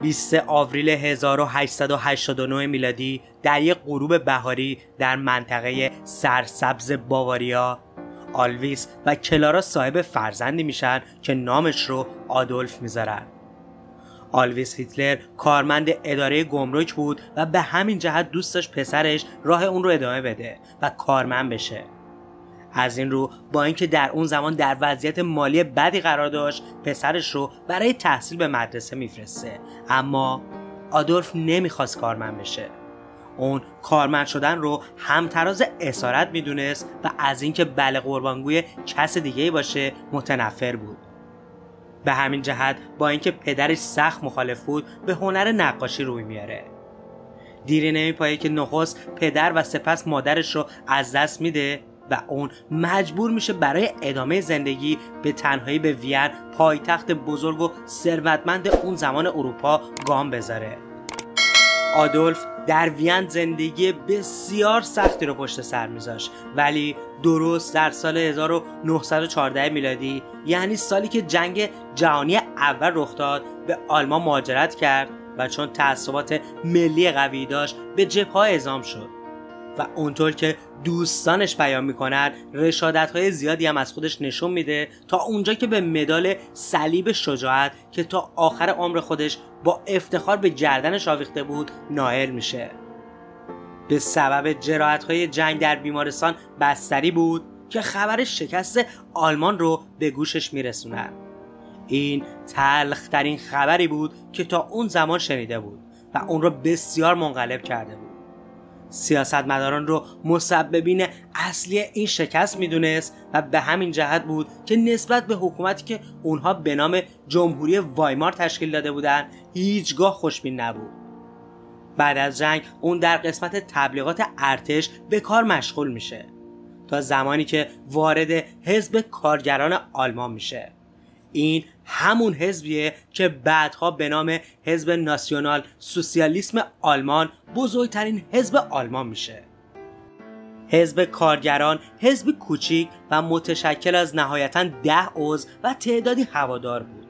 20 آوریل 1889 میلادی در یک غروب بهاری در منطقه سرسبز باواریا آلویس و کلارا صاحب فرزندی میشن که نامش رو آدولف می‌ذارن. آلویس هیتلر کارمند اداره گمرک بود و به همین جهت دوست داشت پسرش راه اون رو ادامه بده و کارمند بشه. از این رو با اینکه در اون زمان در وضعیت مالی بدی قرار داشت پسرش رو برای تحصیل به مدرسه میفرسته. اما آدولف نمی‌خواست کارمند بشه. اون کارمند شدن رو همتراز اسارت می‌دونست و از اینکه بله قربانگوی کس دیگه باشه متنفر بود. به همین جهت با اینکه پدرش سخت مخالف بود به هنر نقاشی روی میاره دیری نمیپایه که نخست پدر و سپس مادرش رو از دست میده. و اون مجبور میشه برای ادامه زندگی به تنهایی به وین پایتخت بزرگ و ثروتمند اون زمان اروپا گام بذاره. آدولف در وین زندگی بسیار سختی رو پشت سر میذاشت ولی درست در سال 1914 میلادی یعنی سالی که جنگ جهانی اول رخ داد به آلمان مهاجرت کرد و چون تعصبات ملی قوی داشت به جبهه اعزام شد. و اونطور که دوستانش بیان می‌کنند رشادت های زیادی هم از خودش نشون میده تا اونجا که به مدال صلیب شجاعت که تا آخر عمر خودش با افتخار به گردنش آویخته بود نائل میشه. به سبب جراحت های جنگ در بیمارستان بستری بود که خبر شکست آلمان رو به گوشش میرسونن این تلخترین خبری بود که تا اون زمان شنیده بود و اون رو بسیار منقلب کرده بود. سیاستمداران رو مسببین اصلی این شکست می‌دونست و به همین جهت بود که نسبت به حکومتی که اونها به نام جمهوری وایمار تشکیل داده بودند هیچگاه خوشبین نبود. بعد از جنگ اون در قسمت تبلیغات ارتش به کار مشغول میشه تا زمانی که وارد حزب کارگران آلمان میشه. این همون حزبیه که بعدها به نام حزب ناسیونال سوسیالیسم آلمان بزرگترین حزب آلمان میشه. حزب کارگران حزب کوچیک و متشکل از نهایتا ده عضو و تعدادی هوادار بود.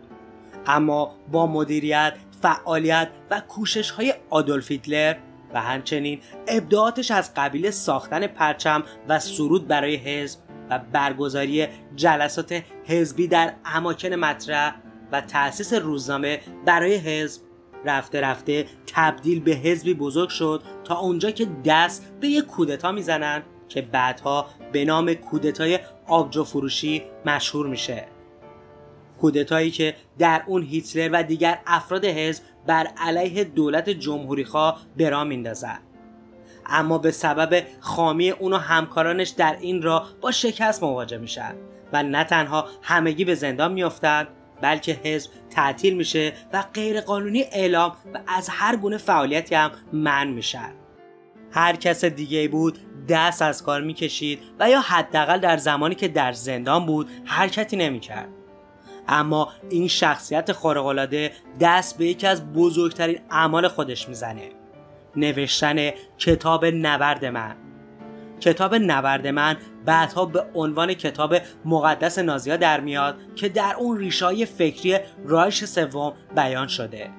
اما با مدیریت فعالیت و کوشش های آدولف هیتلر و همچنین ابداعاتش از قبیل ساختن پرچم و سرود برای حزب و برگزاری جلسات حزبی در اماکن مطرح و تأسیس روزنامه برای حزب رفته رفته تبدیل به حزبی بزرگ شد تا اونجا که دست به یک کودتا می‌زنن که بعدها به نام کودتای آبجو فروشی مشهور میشه. کودتایی که در اون هیتلر و دیگر افراد حزب بر علیه دولت جمهوریخواه به راه میندازن. اما به سبب خامی اون و همکارانش در این راه با شکست مواجه میشن و نه تنها همگی به زندان میافتند بلکه حزب تعطیل میشه و غیرقانونی اعلام و از هر گونه فعالیتی هم من میشن. هر کس دیگه بود دست از کار می‌کشید و یا حداقل در زمانی که در زندان بود حرکتی نمی‌کرد. اما این شخصیت خارق‌العاده دست به یکی از بزرگترین اعمال خودش می‌زنه. نوشتن کتاب نبرد من. کتاب نبرد من بعدها به عنوان کتاب مقدس نازیا در میاد که در اون ریشای فکری رایش سوم بیان شده.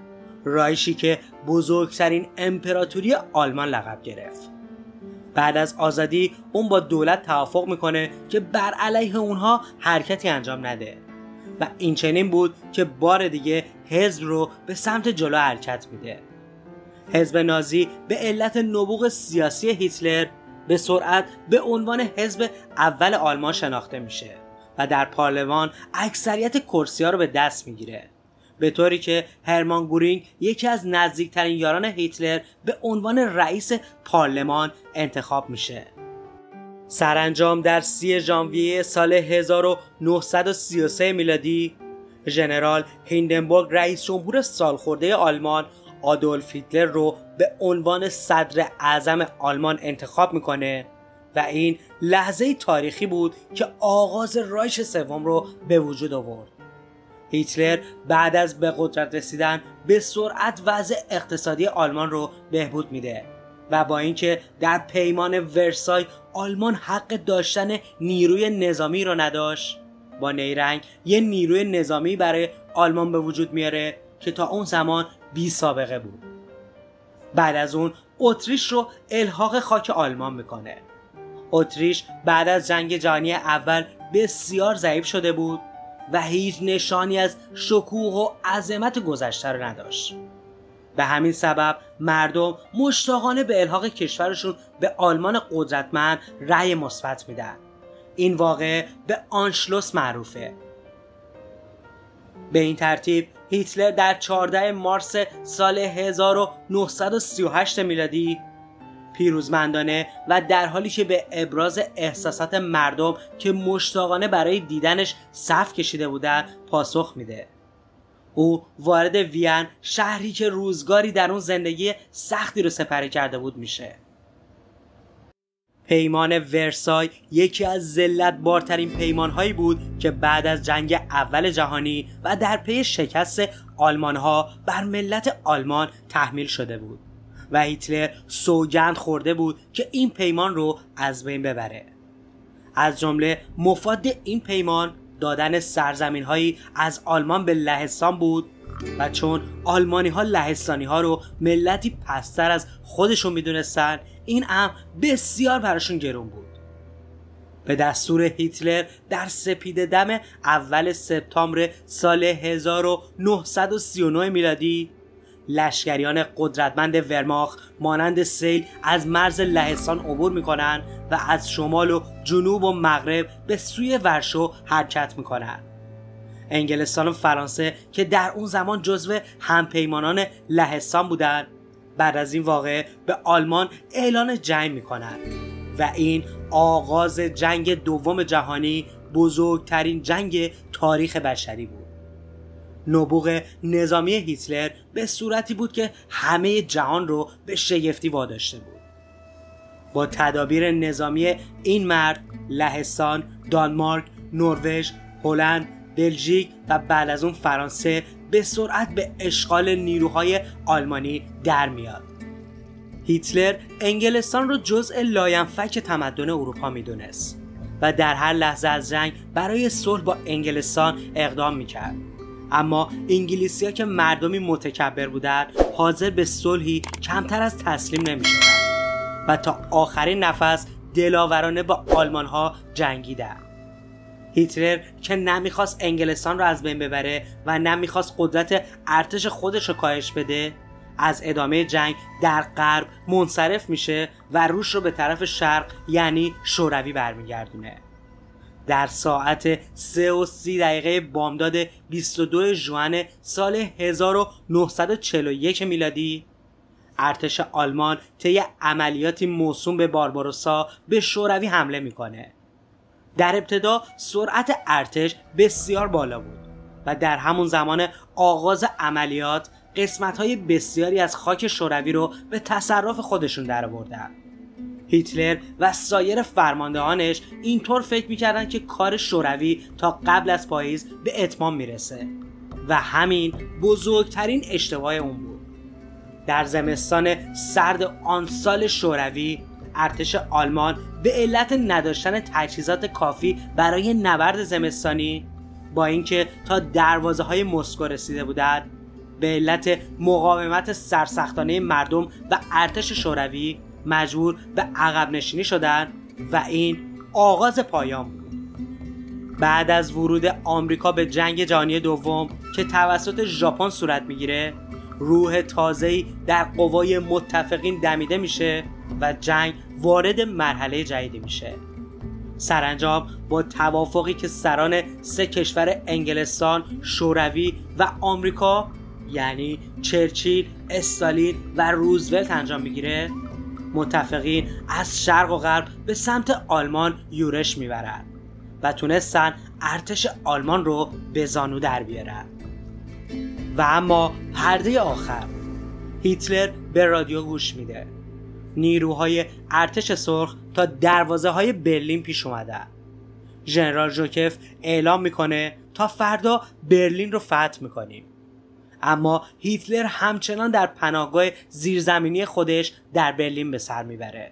رایشی که بزرگترین امپراتوری آلمان لقب گرفت. بعد از آزادی اون با دولت توافق می‌کنه که بر علیه اونها حرکتی انجام نده. و این چنین بود که بار دیگه حزب رو به سمت جلو حرکت میده. حزب نازی به علت نبوغ سیاسی هیتلر به سرعت به عنوان حزب اول آلمان شناخته میشه و در پارلمان اکثریت کرسی ها رو به دست می‌گیره. به طوری که هرمان گورینگ یکی از نزدیکترین یاران هیتلر به عنوان رئیس پارلمان انتخاب میشه. سرانجام در سی ژانویه سال 1933 میلادی ژنرال هیندنبورگ رئیس جمهور سالخورده آلمان آدولف هیتلر رو به عنوان صدر اعظم آلمان انتخاب می‌کنه و این لحظه تاریخی بود که آغاز رایش سوم رو به وجود آورد. هیتلر بعد از به قدرت رسیدن به سرعت وضع اقتصادی آلمان رو بهبود میده و با اینکه در پیمان ورسای آلمان حق داشتن نیروی نظامی رو نداشت با نیرنگ یه نیروی نظامی برای آلمان به وجود میاره که تا اون زمان بی سابقه بود. بعد از اون اتریش رو الحاق خاک آلمان می‌کنه. اتریش بعد از جنگ جهانی اول بسیار ضعیف شده بود و هیچ نشانی از شکوه و عظمت گذشته رو نداشت. به همین سبب مردم مشتاقانه به الحاق کشورشون به آلمان قدرتمند رأی مثبت میدن. این واقع به آنشلوس معروفه. به این ترتیب هیتلر در 14 مارس سال 1938 میلادی پیروزمندانه و در حالی که به ابراز احساسات مردم که مشتاقانه برای دیدنش صف کشیده بودند پاسخ میده. او وارد وین شهری که روزگاری در اون زندگی سختی رو سپری کرده بود میشه. پیمان ورسای یکی از ذلت بارترین پیمان هایی بود که بعد از جنگ اول جهانی و در پی شکست آلمان ها بر ملت آلمان تحمیل شده بود و هیتلر سوگند خورده بود که این پیمان رو از بین ببره. از جمله مفاد این پیمان دادن سرزمین هایی از آلمان به لهستان بود و چون آلمانی ها لهستانی ها رو ملتی پستر از خودشون می‌دونستن این امر بسیار براشون گرون بود. به دستور هیتلر در سپید دم اول سپتامبر سال 1939 میلادی لشکریان قدرتمند ورماخ مانند سیل از مرز لهستان عبور می‌کنند و از شمال و جنوب و مغرب به سوی ورشو حرکت می‌کنند. انگلستان و فرانسه که در اون زمان جزو همپیمانان لهستان بودند بعد از این واقعه به آلمان اعلان جنگ می‌کنند و این آغاز جنگ دوم جهانی بزرگترین جنگ تاریخ بشری بود. نبوغ نظامی هیتلر به صورتی بود که همه جهان رو به شگفتی واداشته بود. با تدابیر نظامی این مرد لهستان، دانمارک، نروژ، هلند، بلژیک و بعد از اون فرانسه به سرعت به اشغال نیروهای آلمانی در میاد. هیتلر انگلستان رو جزء لاینفک تمدن اروپا می‌دونست و در هر لحظه از جنگ برای صلح با انگلستان اقدام می‌کرد. اما انگلیسی که مردمی متکبر بودند حاضر به صلحی کمتر از تسلیم نمی‌شدند و تا آخرین نفس دلاورانه با آلمان ها جنگیدند. هیتلر که نمی‌خواست انگلستان رو از بین ببره و نمی‌خواست قدرت ارتش خودش رو کاهش بده از ادامه جنگ در غرب منصرف میشه و روش رو به طرف شرق یعنی شوروی برمیگردونه. در ساعت 3 و 30 دقیقه بامداد 22 ژوئن سال 1941 میلادی ارتش آلمان طی عملیاتی موسوم به بارباروسا به شوروی حمله می‌کنه. در ابتدا سرعت ارتش بسیار بالا بود و در همون زمان آغاز عملیات قسمت های بسیاری از خاک شوروی رو به تصرف خودشون در آوردن هیتلر و سایر فرماندهانش اینطور فکر می‌کردن که کار شوروی تا قبل از پاییز به اتمام می‌رسه و همین بزرگترین اشتباه اون بود. در زمستان سرد آن سال شوروی ارتش آلمان به علت نداشتن تجهیزات کافی برای نبرد زمستانی با اینکه تا دروازه های مسکو رسیده بودند. به علت مقاومت سرسختانه مردم و ارتش شوروی مجبور به عقب نشینی شدند و این آغاز پایان بود. بعد از ورود آمریکا به جنگ جهانی دوم که توسط ژاپن صورت می‌گیره روح تازه‌ای در قوای متفقین دمیده میشه. و جنگ وارد مرحله جدیدی میشه. سرانجام با توافقی که سران سه کشور انگلستان، شوروی و آمریکا یعنی چرچیل، استالین و روزولت انجام می‌گیره متفقین از شرق و غرب به سمت آلمان یورش می‌برند و تونستن ارتش آلمان رو به زانو در بیارن. و اما پرده آخر هیتلر به رادیو گوش میده. نیروهای ارتش سرخ تا دروازه های برلین پیش اومده. ژنرال جوکف اعلام می‌کنه تا فردا برلین رو فتح می‌کنیم. اما هیتلر همچنان در پناهگاه زیرزمینی خودش در برلین به سر می‌بره.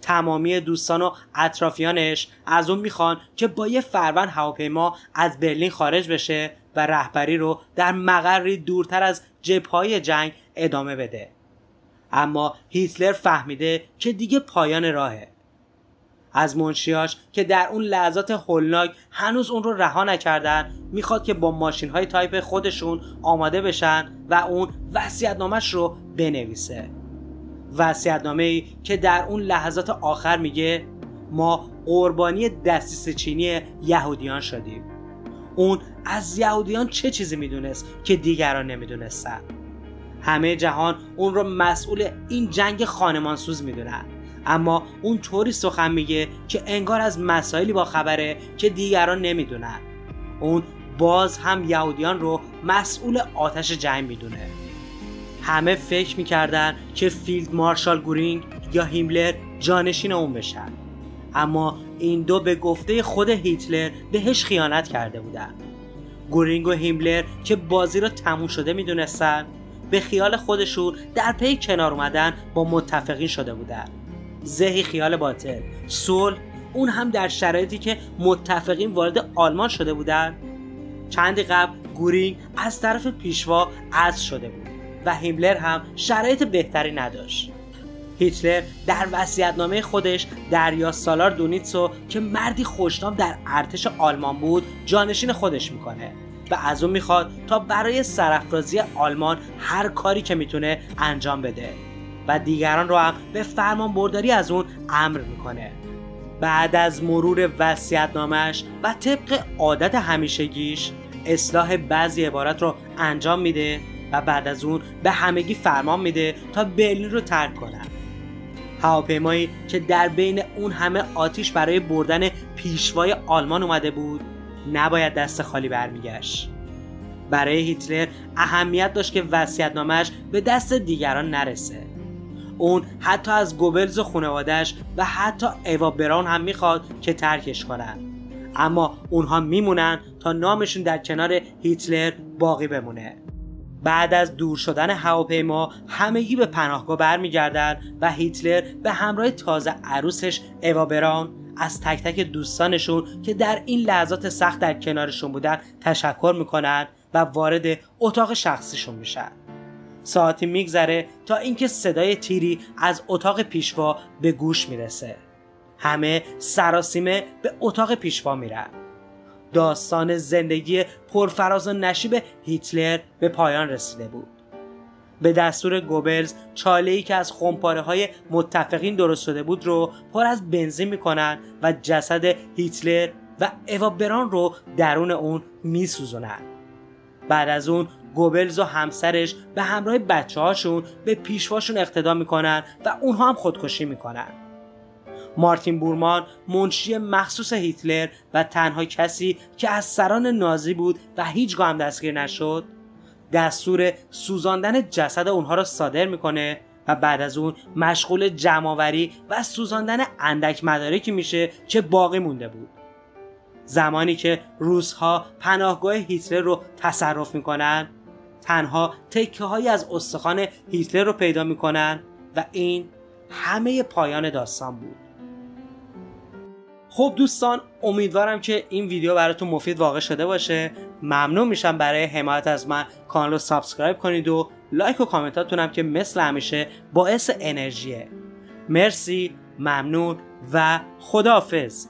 تمامی دوستان و اطرافیانش از اون می‌خوان که با یه فروند هواپیما از برلین خارج بشه و رهبری رو در مقری دورتر از جبههای جنگ ادامه بده. اما هیتلر فهمیده که دیگه پایان راهه. از منشیاش که در اون لحظات هولناک هنوز اون رو رها نکردن می‌خواد که با ماشین های تایپ خودشون آماده بشن و اون وسیعتنامش رو بنویسه. وسیعتنامه ای که در اون لحظات آخر میگه ما قربانی دستیس چینی یهودیان شدیم. اون از یهودیان چه چیزی می‌دونست که دیگران نمی‌دونستن؟ همه جهان اون رو مسئول این جنگ خانمانسوز می‌دونن اما اون طوری سخن میگه که انگار از مسائلی با خبره که دیگران نمی‌دونن. اون باز هم یهودیان رو مسئول آتش جنگ می‌دونه. همه فکر می‌کردن که فیلد مارشال گورینگ یا هیملر جانشین اون بشن. اما این دو به گفته خود هیتلر بهش خیانت کرده بودن. گورینگ و هیملر که بازی رو تموم شده می‌دونستن به خیال خودشون در پی کنار اومدن با متفقین شده بودن. زهی خیال باطل. صلح اون هم در شرایطی که متفقین وارد آلمان شده بودن. چندی قبل گورینگ از طرف پیشوا از شده بود و هیملر هم شرایط بهتری نداشت. هیتلر در وصیت‌نامه خودش دریا سالار دونیتسو که مردی خوشنام در ارتش آلمان بود جانشین خودش می‌کنه. و از اون می‌خواد تا برای سرافرازی آلمان هر کاری که می‌تونه انجام بده. و دیگران رو هم به فرمان برداری از اون امر می‌کنه. بعد از مرور وصیت‌نامش و طبق عادت همیشگیش اصلاح بعضی عبارت رو انجام میده و بعد از اون به همگی فرمان میده تا برلین رو ترک کنن. هواپیمایی که در بین اون همه آتیش برای بردن پیشوای آلمان اومده بود نباید دست خالی برمیگشت. برای هیتلر اهمیت داشت که وصیت‌نامه‌اش به دست دیگران نرسه. اون حتی از گوبلز و خانوادهش و حتی ایوا براون هم می‌خواد که ترکش کنن. اما اونها میمونن تا نامشون در کنار هیتلر باقی بمونه. بعد از دور شدن هواپیما همگی به پناهگاه برمیگردن و هیتلر به همراه تازه عروسش ایوا براون از تک تک دوستانشون که در این لحظات سخت در کنارشون بودن تشکر می‌کنن و وارد اتاق شخصیشون میشن. ساعتی میگذره تا اینکه صدای تیری از اتاق پیشوا به گوش می‌رسه. همه سراسیمه به اتاق پیشوا میرن. داستان زندگی پرفراز و نشیب هیتلر به پایان رسیده بود. به دستور گوبلز چاله ای که از خمپاره های متفقین درست شده بود رو پر از بنزین می‌کنن و جسد هیتلر و اوا بران رو درون اون میسوزونن. بعد از اون گوبلز و همسرش به همراه بچه هاشون به پیشواشون اقتدا می‌کنن و اونها هم خودکشی می‌کنن. مارتین بورمان منشی مخصوص هیتلر و تنها کسی که از سران نازی بود و هیچگاه هم دستگیر نشد دستور سوزاندن جسد اونها را صادر می‌کنه و بعد از اون مشغول جمعآوری و سوزاندن اندک مدارکی میشه که باقی مونده بود. زمانی که روس‌ها پناهگاه هیتلر رو تصرف می‌کنن تنها تکه هایی از استخوان هیتلر رو پیدا می‌کنن و این همه پایان داستان بود. خب دوستان امیدوارم که این ویدیو براتون مفید واقع شده باشه. ممنون میشم برای حمایت از من. کانال رو subscribe کنید و like و کامنتاتونم که مثل همیشه باعث انرژیه. مرسی ممنون و خداحافظ.